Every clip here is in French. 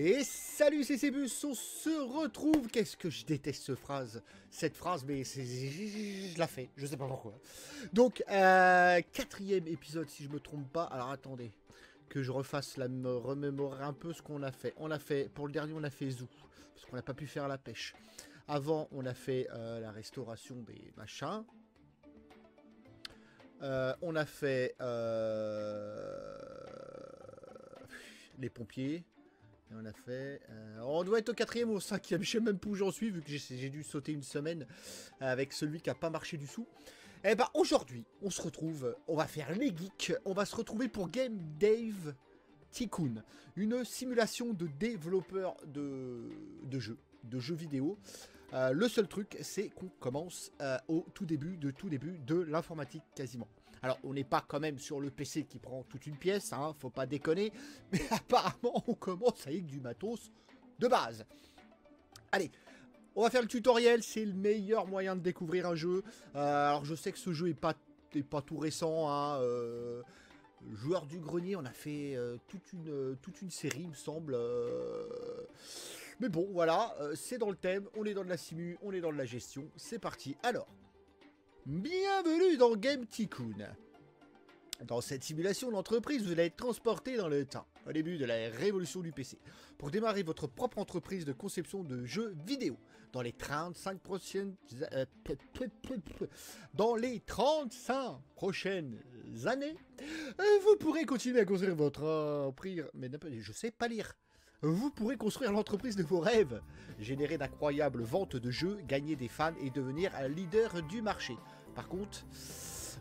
Et salut, c'est Cébus, on se retrouve. Qu'est-ce que je déteste cette phrase, cette phrase, mais je la fais, je sais pas pourquoi. Donc, euh, quatrième épisode, si je me trompe pas. Alors attendez, que je refasse la, me remémorer un peu ce qu'on a fait. On a fait, pour le dernier, on a fait Zoo, parce qu'on n'a pas pu faire la pêche. Avant, on a fait euh, la restauration des machins. Euh, on a fait euh, les pompiers. Et on a fait. on doit être au quatrième ou au cinquième. Je sais même plus où j'en suis vu que j'ai dû sauter une semaine avec celui qui a pas marché du sous. Et ben aujourd'hui, on se retrouve. On va faire les geeks. On va se retrouver pour Game Dave Tycoon, une simulation de développeur de, de jeux, de jeux vidéo. Euh, le seul truc, c'est qu'on commence euh, au tout début de tout début de l'informatique quasiment. Alors, on n'est pas quand même sur le PC qui prend toute une pièce, hein, faut pas déconner, mais apparemment, on commence avec du matos de base. Allez, on va faire le tutoriel, c'est le meilleur moyen de découvrir un jeu. Euh, alors, je sais que ce jeu est pas, tout récent, hein, Joueur du grenier, on a fait toute, une, toute une série, il me semble. Mais bon, voilà, euh, c'est dans le thème, on est dans de la simu, on est dans de la gestion, c'est parti. Alors, bienvenue dans Game Tycoon. Dans cette simulation d'entreprise, vous allez être transporté dans le temps, au début de la révolution du PC, pour démarrer votre propre entreprise de conception de jeux vidéo. Dans les 35 prochaines... euh, dans les 35 prochaines années, euh, vous pourrez continuer à construire votre entreprise... Mais je sais pas lire. Vous pourrez construire l'entreprise de vos rêves, générer d'incroyables ventes de jeux, gagner des fans et devenir un leader du marché. Par contre,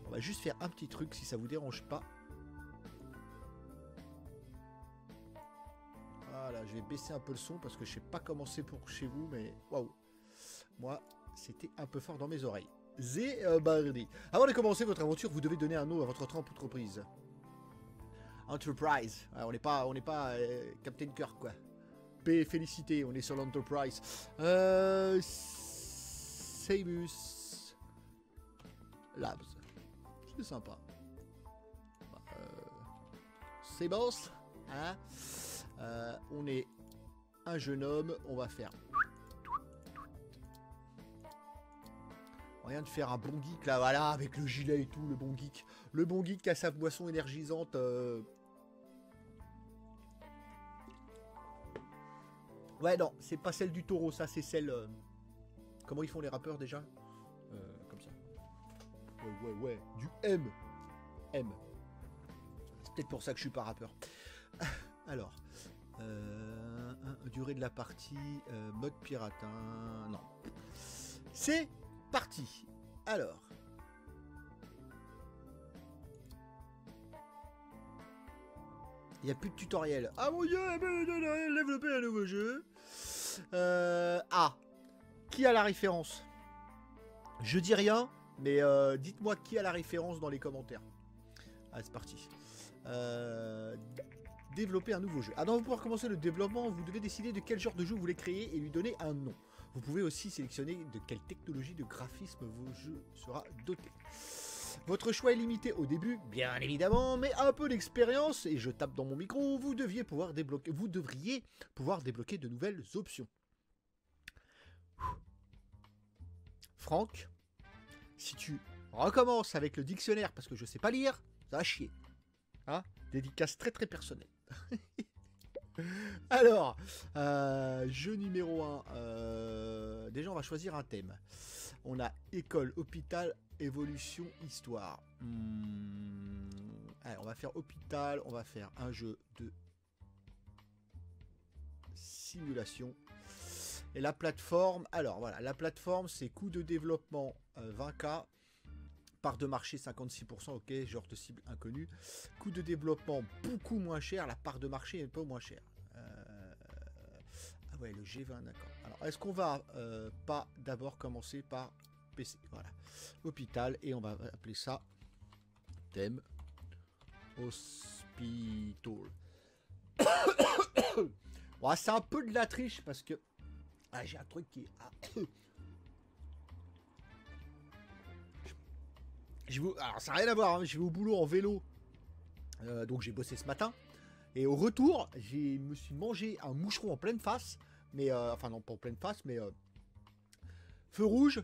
on va juste faire un petit truc si ça vous dérange pas. Voilà, je vais baisser un peu le son parce que je sais pas comment c'est pour chez vous, mais waouh. Moi, c'était un peu fort dans mes oreilles. Zé Bardi. Avant de commencer votre aventure, vous devez donner un nom à votre entreprise. Enterprise. On n'est pas, on n'est pas euh, Captain Kirk quoi. P, félicité, on est sur l'Enterprise. Euh, Labs. C'est sympa. Euh, On est un jeune homme, on va faire. Rien de faire un bon geek là, voilà, avec le gilet et tout, le bon geek. Le bon geek qui a sa boisson énergisante. Ouais, non, c'est pas celle du taureau, ça, c'est celle. euh, Comment ils font les rappeurs déjà? Euh, Comme ça. Ouais, ouais, ouais. Du M. M. C'est peut-être pour ça que je suis pas rappeur. Alors. Euh, durée de la partie. mode piratin. Non. C'est parti. Alors. Il n'y a plus de tutoriel. Ah mon dieu, développer un nouveau jeu. Euh, ah. Qui a la référence? Je dis rien, mais euh, dites-moi qui a la référence dans les commentaires. Allez, c'est parti. Euh, développer un nouveau jeu. Avant de pouvoir commencer le développement, vous devez décider de quel genre de jeu vous voulez créer et lui donner un nom. Vous pouvez aussi sélectionner de quelle technologie de graphisme vos jeux sera doté. Votre choix est limité au début, bien évidemment, mais un peu d'expérience, et je tape dans mon micro, vous devriez pouvoir débloquer de nouvelles options. Franck, si tu recommences avec le dictionnaire parce que je sais pas lire, ça va chier. Hein? Dédicace très très personnelle. Alors, euh, jeu numéro 1. déjà, on va choisir un thème. On a école, hôpital, évolution, histoire. Hmm, allez, on va faire hôpital. On va faire un jeu de simulation. Et la plateforme, alors voilà, la plateforme c'est coût de développement euh, 20K, part de marché 56%, ok, genre de cible inconnue. Coût de développement beaucoup moins cher, la part de marché est un peu moins chère. Euh, Ah ouais, le G20, d'accord. Alors, est-ce qu'on va euh, pas d'abord commencer par PC Voilà, hôpital, et on va appeler ça thème hospital. C'est un peu de la triche parce que ah, j'ai un truc qui. ah, Alors, ça n'a rien à voir, hein, je vais au boulot en vélo. Euh, donc j'ai bossé ce matin. Et au retour, je me suis mangé un moucheron en pleine face. Mais, euh, enfin non, pas en pleine face, mais... euh, feu rouge,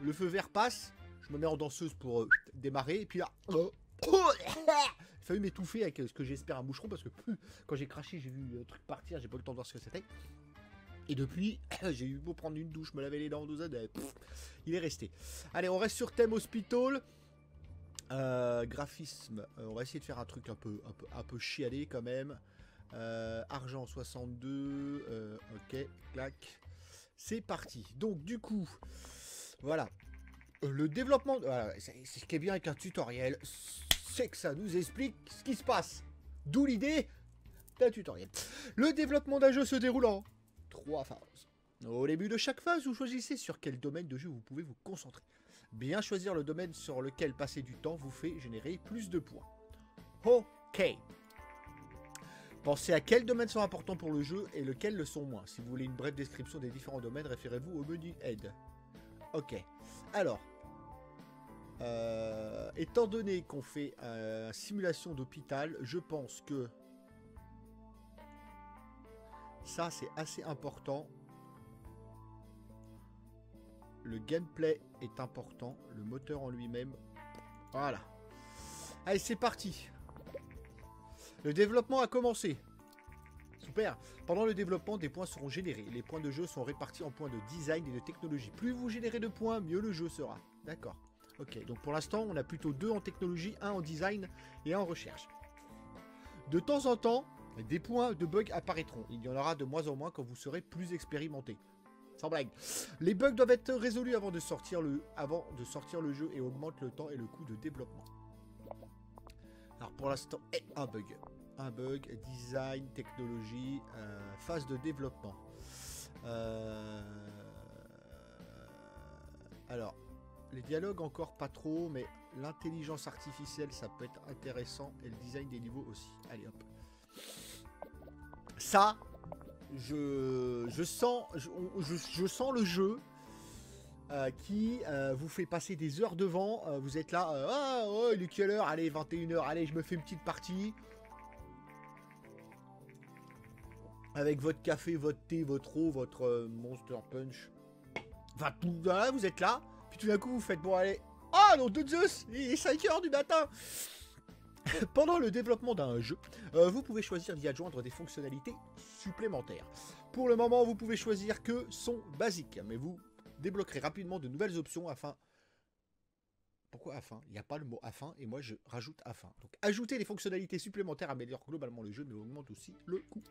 le feu vert passe. Je me mets en danseuse pour euh, démarrer. Et puis là... J'ai failli m'étouffer avec ce que j'espère un moucheron parce que quand j'ai craché, j'ai vu le truc partir, j'ai pas eu le temps de voir ce que c'était. Et depuis, j'ai eu beau prendre une douche, me laver les dents, deux pff, il est resté. Allez, on reste sur thème hospital. Euh, graphisme, euh, on va essayer de faire un truc un peu, un peu, un peu chialé quand même. Euh, argent 62, euh, ok, clac. C'est parti. Donc du coup, voilà. Le développement, c'est ce qui est bien avec un tutoriel, c'est que ça nous explique ce qui se passe. D'où l'idée d'un tutoriel. Le développement d'un jeu se déroule en trois phases. Au début de chaque phase, vous choisissez sur quel domaine de jeu vous pouvez vous concentrer. Bien choisir le domaine sur lequel passer du temps vous fait générer plus de points. Ok. Pensez à quels domaines sont importants pour le jeu et lesquels le sont moins. Si vous voulez une brève description des différents domaines, référez-vous au menu Aide. Ok. Alors, euh, étant donné qu'on fait euh, simulation d'hôpital, je pense que ça c'est assez important. Le gameplay est important, le moteur en lui-même. Voilà. Allez, c'est parti. Le développement a commencé. Super. Pendant le développement, des points seront générés. Les points de jeu sont répartis en points de design et de technologie. Plus vous générez de points, mieux le jeu sera. D'accord. Ok, donc pour l'instant, on a plutôt deux en technologie, un en design et un en recherche. De temps en temps, des points de bugs apparaîtront. Il y en aura de moins en moins quand vous serez plus expérimenté. Sans blague. Les bugs doivent être résolus avant de sortir le, avant de sortir le jeu et augmentent le temps et le coût de développement. Alors pour l'instant, eh, un bug. Un bug, design, technologie, euh, phase de développement. Euh, Alors, les dialogues encore pas trop, mais l'intelligence artificielle ça peut être intéressant et le design des niveaux aussi. Allez hop. Ça, je, sens, le jeu euh, qui euh, vous fait passer des heures devant. euh, vous êtes là, ah, oh, il est quelle heure? Allez, 21h, allez, je me fais une petite partie. Avec votre café, votre thé, votre eau, votre Monster Punch. Enfin, tout, vous êtes là. Puis tout d'un coup, vous faites, bon, allez. Ah, non, de Zeus Il est 5h du matin Pendant le développement d'un jeu, euh, vous pouvez choisir d'y adjoindre des fonctionnalités supplémentaires. Pour le moment, vous pouvez choisir que son basique, mais vous débloquerez rapidement de nouvelles options afin... Pourquoi afin? Il n'y a pas le mot afin et moi je rajoute afin. Donc ajouter des fonctionnalités supplémentaires améliore globalement le jeu mais augmente aussi le coût.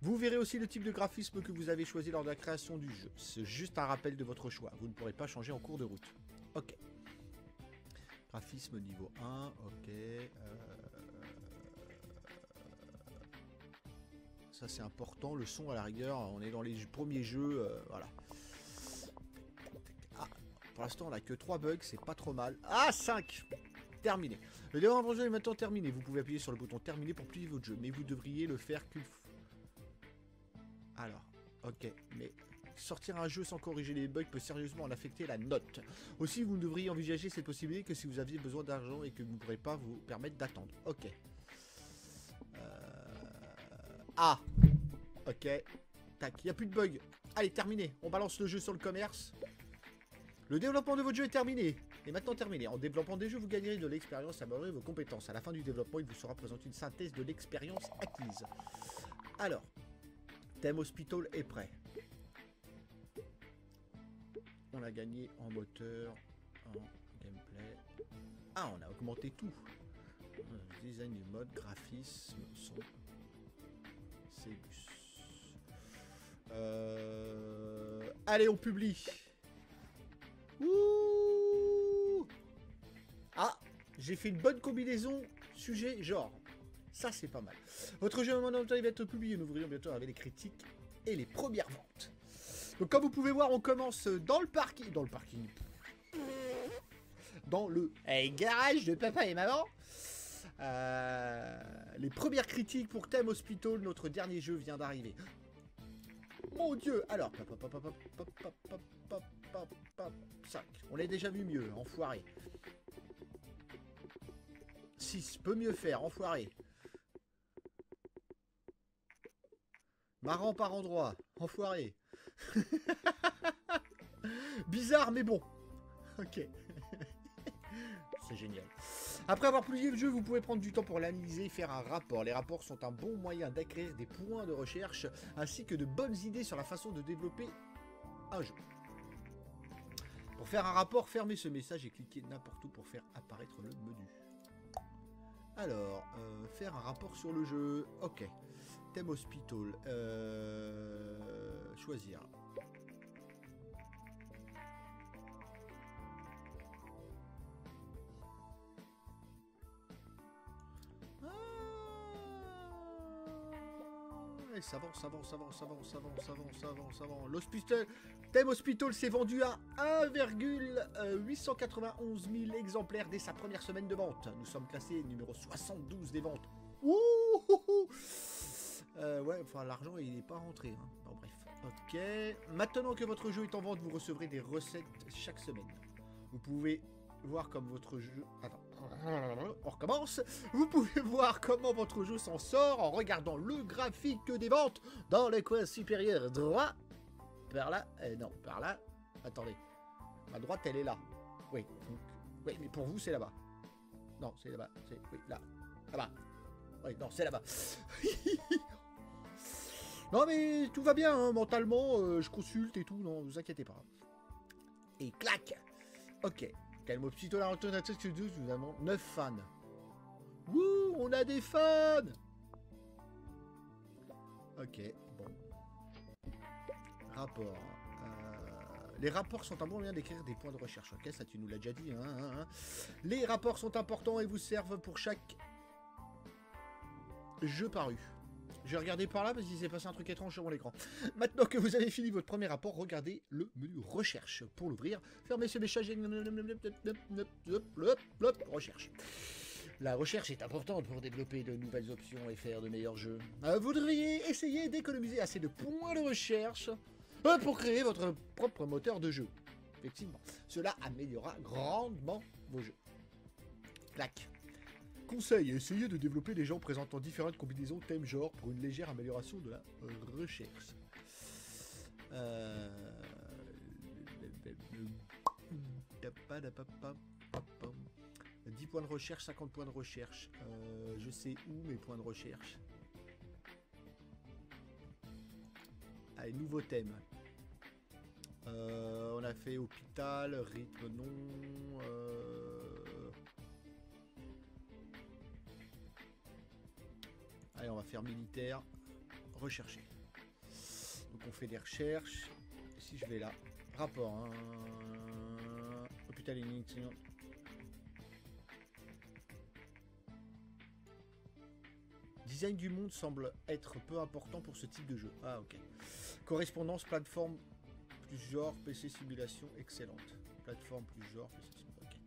Vous verrez aussi le type de graphisme que vous avez choisi lors de la création du jeu. C'est juste un rappel de votre choix. Vous ne pourrez pas changer en cours de route. Ok. Graphisme niveau 1, ok. euh, Ça c'est important, le son à la rigueur, on est dans les premiers jeux, euh, voilà. Ah, pour l'instant on a que 3 bugs, c'est pas trop mal. Ah 5 Terminé. Le développement du jeu est maintenant terminé. Vous pouvez appuyer sur le bouton terminé pour plier votre jeu, mais vous devriez le faire qu'une fois. Alors, ok, mais sortir un jeu sans corriger les bugs peut sérieusement en affecter la note. Aussi, vous ne devriez envisager cette possibilité que si vous aviez besoin d'argent et que vous ne pourrez pas vous permettre d'attendre. Ok. Euh, Ah Ok. Tac, il n'y a plus de bugs. Allez, terminé. On balance le jeu sur le commerce. Le développement de votre jeu est terminé. Et maintenant terminé. En développant des jeux, vous gagnerez de l'expérience améliorerez vos compétences. À la fin du développement, il vous sera présenté une synthèse de l'expérience acquise. Alors, thème hospital est prêt. On a gagné en moteur, en gameplay. Ah, on a augmenté tout. Euh, Design du mode, graphisme, son. Cébus. Euh, Allez, on publie. Ouh ah, j'ai fait une bonne combinaison sujet genre. Ça c'est pas mal. Votre jeu maintenant va être publié. Nous ouvrirons bientôt avec les critiques et les premières ventes. Donc comme vous pouvez voir, on commence dans le parking. Dans le parking. Dans le garage de papa et maman. Les premières critiques pour Thème Hospital, notre dernier jeu vient d'arriver. Mon dieu Alors, sac. On l'a déjà vu mieux, enfoiré. 6, peut mieux faire, enfoiré. Marrant par endroit, enfoiré. Bizarre, mais bon. Ok. C'est génial. Après avoir plié le jeu, vous pouvez prendre du temps pour l'analyser et faire un rapport. Les rapports sont un bon moyen d'acquérir des points de recherche ainsi que de bonnes idées sur la façon de développer un jeu. Pour faire un rapport, fermez ce message et cliquez n'importe où pour faire apparaître le menu. Alors, euh, faire un rapport sur le jeu. Ok. Thème hospital. Euh, choisir. ça avance, avance, avance, avance, avance, avance, avance, avance. L'hospital, thème hospital s'est vendu à 1,891 000 exemplaires dès sa première semaine de vente. Nous sommes classés numéro 72 des ventes. Ouh, euh, ouais, enfin l'argent il n'est pas rentré. Hein. Bon, bref. Ok. Maintenant que votre jeu est en vente, vous recevrez des recettes chaque semaine. Vous pouvez voir comme votre jeu... Attends. On recommence. Vous pouvez voir comment votre jeu s'en sort en regardant le graphique des ventes dans le coin supérieur droit. Par là. Euh, non, par là. Attendez. Ma droite, elle est là. Oui. oui, mais pour vous, c'est là-bas. Non, c'est là-bas. C'est oui, là. Là-bas. Oui, non, c'est là-bas. non, mais tout va bien, hein, mentalement. Euh, je consulte et tout. Non, vous inquiétez pas. Et clac. Ok. Calmo Psycho la nous avons 9 fans. Wouh, on a des fans Ok, bon. Rapport. Euh, les rapports sont un bon moyen d'écrire des points de recherche. Ok, ça tu nous l'as déjà dit. Hein, hein, hein. Les rapports sont importants et vous servent pour chaque jeu paru. Je vais regarder par là parce qu'il s'est passé un truc étrange sur mon écran. Maintenant que vous avez fini votre premier rapport, regardez le menu recherche. Pour l'ouvrir, fermez ce message et... Recherche. La recherche est importante pour développer de nouvelles options et faire de meilleurs jeux. Vous devriez essayer d'économiser assez de points de recherche pour créer votre propre moteur de jeu. Effectivement, cela améliorera grandement vos jeux. Clac. Conseil, essayez de développer des gens présentant différentes combinaisons thème genre pour une légère amélioration de la recherche. Euh... 10 points de recherche, 50 points de recherche. Euh, je sais où mes points de recherche. Allez, nouveau thème. Euh, on a fait hôpital, rythme non. Euh, Allez, on va faire militaire, rechercher. Donc on fait des recherches. Si je vais là, rapport. Hein. Hôpital Design du monde semble être peu important pour ce type de jeu. Ah ok. Correspondance, plateforme plus genre, PC simulation, excellente. Plateforme plus genre, PC simulation.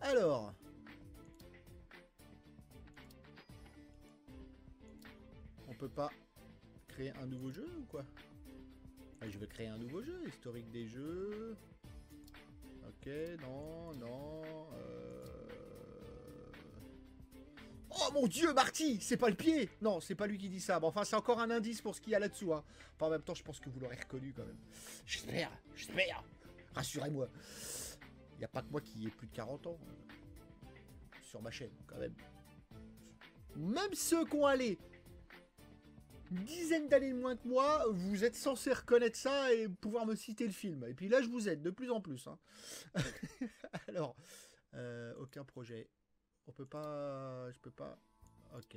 Alors, pas créer un nouveau jeu ou quoi? Ah, Je veux créer un nouveau jeu, historique des jeux. Ok, non, non. Euh. Oh mon dieu, Marty C'est pas le pied Non, c'est pas lui qui dit ça. Bon, enfin, c'est encore un indice pour ce qu'il y a là-dessous. Hein. en même temps, je pense que vous l'aurez reconnu quand même. J'espère, j'espère Rassurez-moi. Il n'y a pas que moi qui ai plus de 40 ans. Euh, sur ma chaîne, quand même. Même ceux qui ont allé dizaine d'années de moins que moi, vous êtes censé reconnaître ça et pouvoir me citer le film. Et puis là, je vous aide de plus en plus. Hein. Alors, euh, aucun projet. On peut pas... Je peux pas... Ok.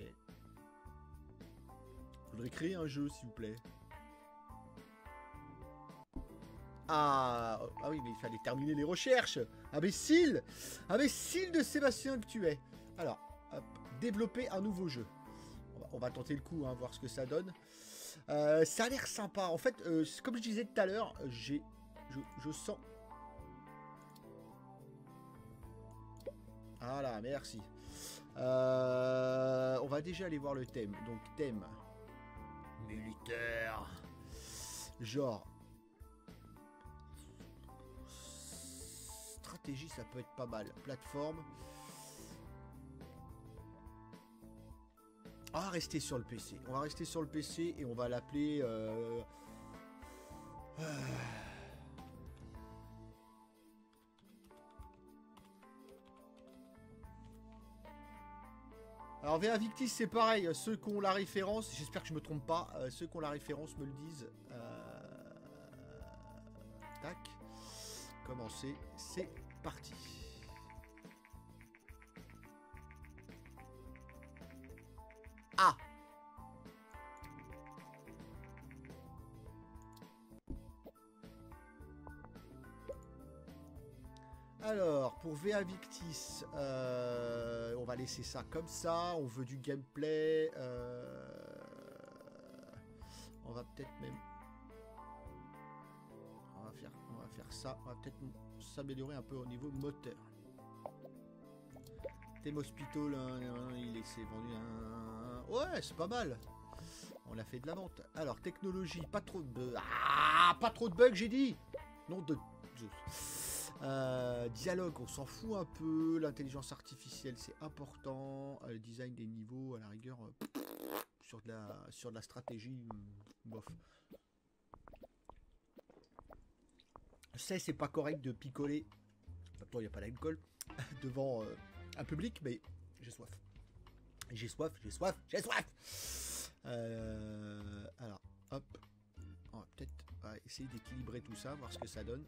Je voudrais créer un jeu, s'il vous plaît. Ah, ah oui, mais il fallait terminer les recherches. Imbécile Imbécile de Sébastien que tu es. Alors, développer un nouveau jeu on va tenter le coup, hein, voir ce que ça donne. Euh, ça a l'air sympa. En fait, euh, comme je disais tout à l'heure, j'ai, je, sens. Voilà, merci. Euh, on va déjà aller voir le thème. Donc thème militaire. Genre stratégie, ça peut être pas mal. Plateforme. On va rester sur le PC. On va rester sur le PC et on va l'appeler. Euh... Alors VA Victis c'est pareil, ceux qui ont la référence, j'espère que je me trompe pas, euh, ceux qui ont la référence me le disent. Euh, tac, commencer, c'est parti. Pour VA Victis, euh, on va laisser ça comme ça. On veut du gameplay. Euh, on va peut-être même... On va, faire, on va faire ça. On va peut-être s'améliorer un peu au niveau moteur. Thème Hospital, il s'est vendu un... Ouais, c'est pas mal. On a fait de la vente. Alors, technologie, pas trop de... Ah, pas trop de bugs, j'ai dit Non, de... Euh, dialogue, on s'en fout un peu. L'intelligence artificielle, c'est important. Euh, le design des niveaux, à la rigueur, euh, sur, de la, sur de la stratégie, bof. Je sais, c'est pas correct de picoler. Il n'y a pas d'alcool devant un public, mais j'ai soif. J'ai soif, j'ai soif, j'ai soif. alors, hop. On va peut-être essayer d'équilibrer tout ça, voir ce que ça donne.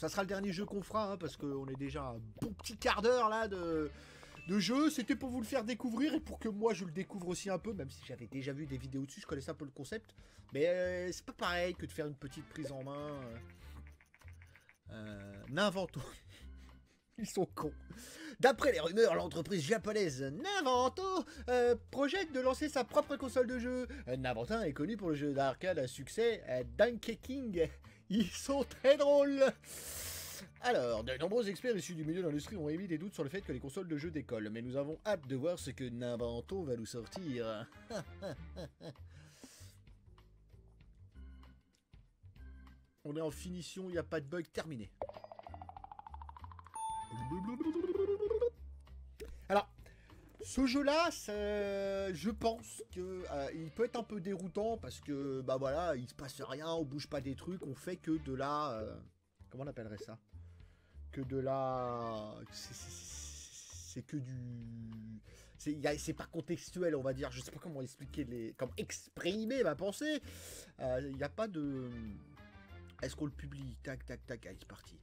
Ça sera le dernier jeu qu'on fera, hein, parce qu'on est déjà un bon petit quart d'heure là de, jeu. C'était pour vous le faire découvrir et pour que moi je le découvre aussi un peu, même si j'avais déjà vu des vidéos dessus, je connaissais un peu le concept. Mais euh, c'est pas pareil que de faire une petite prise en main. Euh, euh. Ils sont cons. D'après les rumeurs, l'entreprise japonaise Navanto euh, projette de lancer sa propre console de jeu. Navanto est connu pour le jeu d'arcade à succès Donkey King ils sont très drôles alors, de nombreux experts issus du milieu de l'industrie ont émis des doutes sur le fait que les consoles de jeux décollent, mais nous avons hâte de voir ce que Navanto va nous sortir. On est en finition, il n'y a pas de bug terminé. Ce jeu-là, je pense que euh, il peut être un peu déroutant parce que bah voilà, il se passe rien, on bouge pas des trucs, on fait que de la, euh, comment on appellerait ça? Que de la, c'est que du, c'est pas contextuel, on va dire. Je sais pas comment expliquer les, comment exprimer ma pensée. Euh, il n'y a pas de, est-ce qu'on le publie? Tac, tac, tac, allez, c'est parti.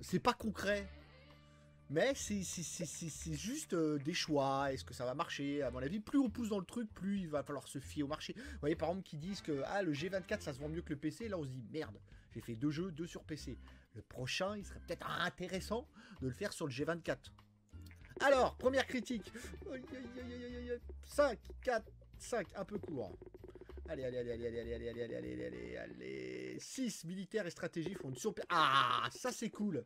c'est pas concret mais c'est juste euh, des choix. Est-ce que ça va marcher? À mon avis, plus on pousse dans le truc, plus il va falloir se fier au marché. Vous voyez, par exemple, qui disent que ah, le G24 ça se vend mieux que le PC. Là, on se dit merde, j'ai fait deux jeux, deux sur PC. Le prochain, il serait peut-être intéressant de le faire sur le G24. Alors, première critique 5, 4, 5, un peu court. Allez, allez, allez, allez, allez, allez, allez, allez, allez, allez, allez. 6 militaires et stratégie font une surprise. Ah, ça c'est cool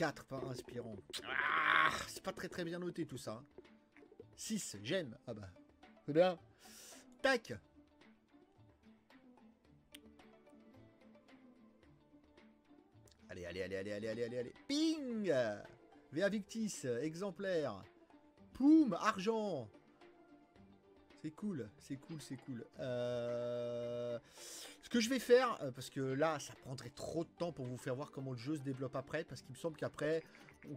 4, pas inspirant. Ah, c'est pas très très bien noté tout ça. 6, j'aime. Ah bah, c'est bien. Tac Allez, allez, allez, allez, allez, allez, allez, allez. Ping Victis, exemplaire. Poum, argent. C'est cool, c'est cool, c'est cool. Euh... Ce que je vais faire, euh, parce que là, ça prendrait trop de temps pour vous faire voir comment le jeu se développe après, parce qu'il me semble qu'après...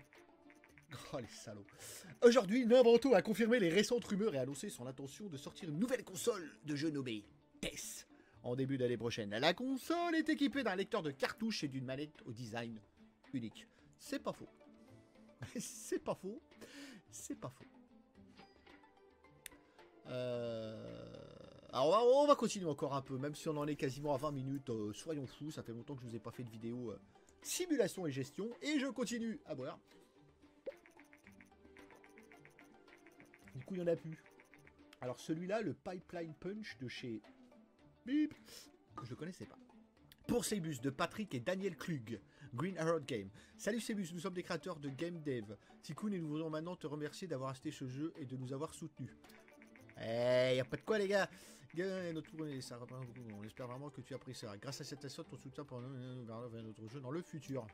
Oh les salauds. Aujourd'hui, Navanto a confirmé les récentes rumeurs et annoncé son intention de sortir une nouvelle console de jeu nommée TES en début d'année prochaine. La console est équipée d'un lecteur de cartouches et d'une manette au design unique. C'est pas faux. C'est pas faux. C'est pas faux. Euh... Alors on va, continuer encore un peu, même si on en est quasiment à 20 minutes. Euh, soyons fous, ça fait longtemps que je vous ai pas fait de vidéo euh, simulation et gestion. Et je continue à boire. Du coup, il n'y en a plus. Alors celui-là, le Pipeline Punch de chez... Bip Je le connaissais pas. Pour Cébus, de Patrick et Daniel Klug, Green Arrow Game. Salut Cébus, nous sommes des créateurs de Game Dev. Tikkun et nous voulons maintenant te remercier d'avoir acheté ce jeu et de nous avoir soutenus. Eh, y a pas de quoi les gars notre ça On espère vraiment que tu apprécieras. Grâce à cette assaut, ton soutien pour un autre jeu dans le futur.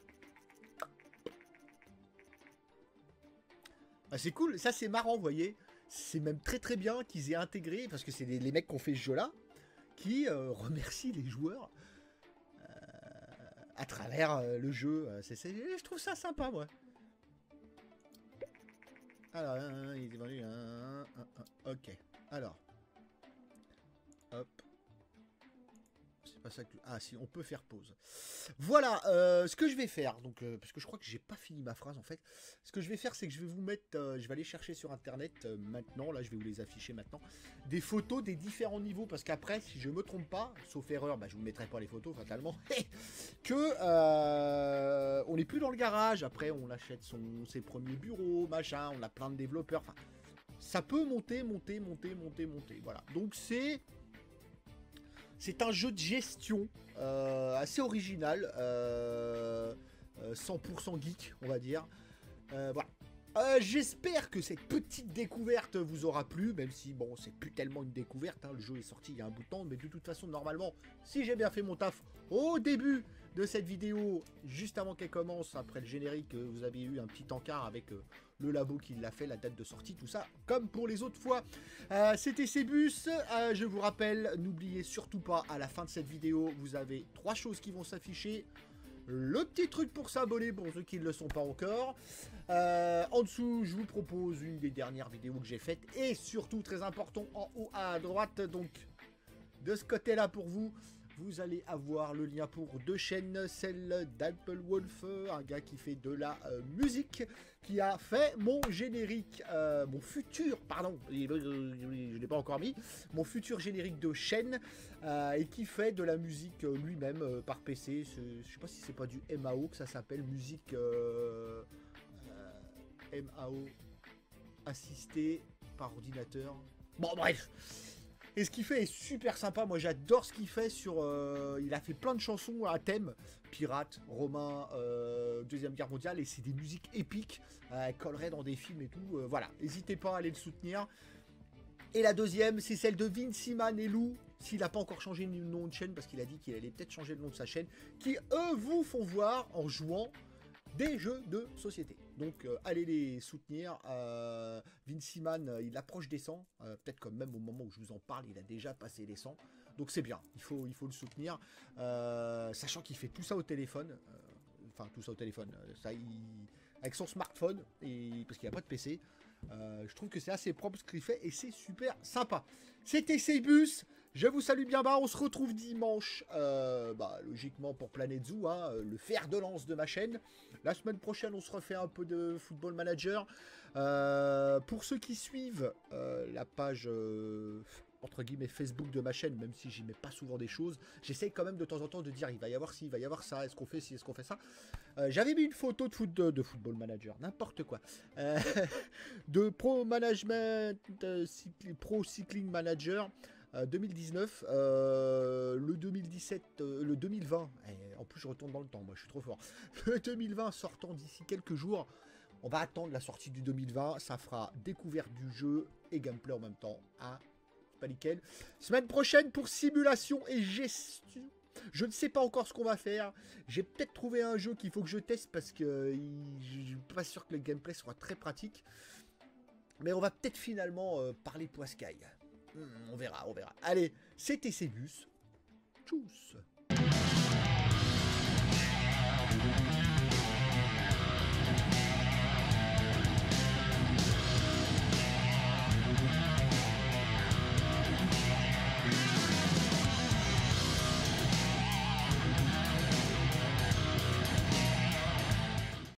Ah, c'est cool, ça c'est marrant, vous voyez. C'est même très très bien qu'ils aient intégré, parce que c'est les, mecs qui ont fait ce jeu-là, qui euh, remercient les joueurs euh, à travers euh, le jeu. Je trouve ça sympa, moi. Alors, il est vendu. ok. Alors. Ah, si, on peut faire pause. Voilà, euh, ce que je vais faire, donc, euh, parce que je crois que j'ai pas fini ma phrase en fait. Ce que je vais faire, c'est que je vais vous mettre, euh, je vais aller chercher sur internet maintenant, là je vais vous les afficher maintenant, des photos des différents niveaux, parce qu'après, si je me trompe pas, sauf erreur, bah, je vous mettrai pas les photos fatalement, que on n'est plus dans le garage, après on achète son, ses premiers bureaux, machin, on a plein de développeurs, enfin, ça peut monter, monter, monter, monter, monter, voilà. Donc c'est c'est un jeu de gestion euh, assez original, euh, euh, 100% geek, on va dire. Euh. Euh, J'espère que cette petite découverte vous aura plu, même si bon, c'est plus tellement une découverte. hein, le jeu est sorti il y a un bout de temps, mais de toute façon, normalement, si j'ai bien fait mon taf au début de cette vidéo, juste avant qu'elle commence, après le générique, euh, vous avez eu un petit encart avec euh, le labo qui l'a fait, la date de sortie, tout ça, comme pour les autres fois. Euh, C'était Cébus, euh, je vous rappelle, n'oubliez surtout pas, à la fin de cette vidéo, vous avez trois choses qui vont s'afficher. Le petit truc pour s'abonner pour ceux qui ne le sont pas encore. Euh, en dessous, je vous propose une des dernières vidéos que j'ai faites. Et surtout, très important, en haut à droite, donc de ce côté-là pour vous, vous allez avoir le lien pour deux chaînes, celle d'Apple Wolf, un gars qui fait de la euh, musique, qui a fait mon générique, euh, mon futur, pardon, je l'ai pas encore mis, mon futur générique de chaîne, euh, et qui fait de la musique euh, lui-même par PC. Je sais pas si c'est pas du MAO que ça s'appelle, musique MAO assistée par ordinateur. Bon bref. Et ce qu'il fait est super sympa. Moi, j'adore ce qu'il fait sur. euh, il a fait plein de chansons à thème pirates, romains, euh, deuxième guerre mondiale, et c'est des musiques épiques. Euh, elles colleraient dans des films et tout. euh, voilà, n'hésitez pas à aller le soutenir. Et la deuxième, c'est celle de Vince Iman et Lou, s'il n'a pas encore changé le nom de chaîne, parce qu'il a dit qu'il allait peut-être changer le nom de sa chaîne, qui eux vous font voir en jouant des jeux de société. Donc euh, allez les soutenir. Euh, Vince Iman, euh, il approche des 100, euh, peut-être comme même au moment où je vous en parle, il a déjà passé les 100. Donc c'est bien, il faut, le soutenir, sachant qu'il fait tout ça au téléphone, enfin tout ça au téléphone, ça, avec son smartphone, parce qu'il n'a pas de PC. Je trouve que c'est assez propre ce qu'il fait et c'est super sympa. C'était Seibus, je vous salue bien bas, on se retrouve dimanche, euh, bah, logiquement pour Planet Zoo, hein, le fer de lance de ma chaîne. La semaine prochaine, on se refait un peu de Football Manager. Euh, pour ceux qui suivent euh, la page euh, entre guillemets Facebook de ma chaîne, même si j'y mets pas souvent des choses, j'essaye quand même de temps en temps de dire il va y avoir ci, il va y avoir ça, est-ce qu'on fait ci, est-ce qu'on fait ça? Euh, J'avais mis une photo de, foot, de, de Football Manager, n'importe quoi, Euh, de Pro Management, euh, cycli- Pro Cycling Manager. Euh, 2019, euh, le 2017, euh, le 2020, et en plus je retourne dans le temps, moi je suis trop fort. Le 2020 sortant d'ici quelques jours, on va attendre la sortie du 2020, ça fera découverte du jeu et gameplay en même temps. C'est pas nickel. Semaine prochaine pour simulation et gestion. Je ne sais pas encore ce qu'on va faire. J'ai peut-être trouvé un jeu qu'il faut que je teste parce que euh, je suis pas sûr que le gameplay soit très pratique. Mais on va peut-être finalement euh, parler poiscaille. Hmm, on verra, on verra. Allez, c'était Cébus. Tchuss